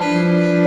Música